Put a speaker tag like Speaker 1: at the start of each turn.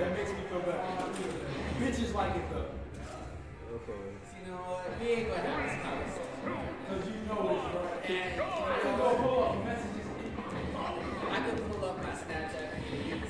Speaker 1: That makes me feel better. Bitches like it though. Okay.
Speaker 2: You know what? We ain't gonna have this conversation.
Speaker 1: Cause you know it's right. I can go pull up messages.
Speaker 2: I can pull up my Snapchat.